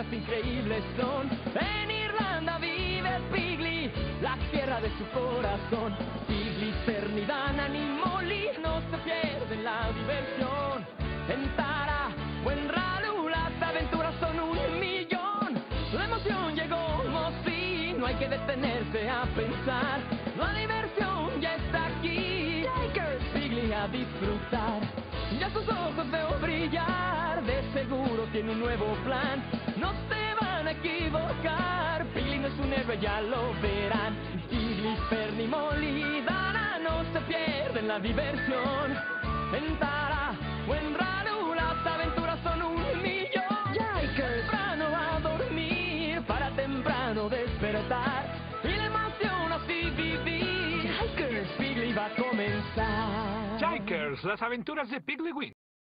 aventuras increíbles son. En Irlanda vive Pigli, la tierra de su corazón. Pigli, y Molly no se pierden la diversión. En Tara o en Ralu las aventuras son un millón. La emoción llegó, sí, no hay que detenerse a pensar. La diversión ya está aquí. Pigli a disfrutar. Ya sus ojos veo brillar, de seguro tiene un nuevo plan. Ya lo verán. Pigli, Fernie, Molly, Dana no se pierden la diversión. En Tara o en las aventuras son un millón. Jikers, temprano a dormir para temprano despertar. Y la emoción así vivir. Jikers, Pigli va a comenzar. Jikers, las aventuras de Piggly Wiggly.